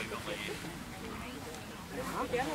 Ja, gerne.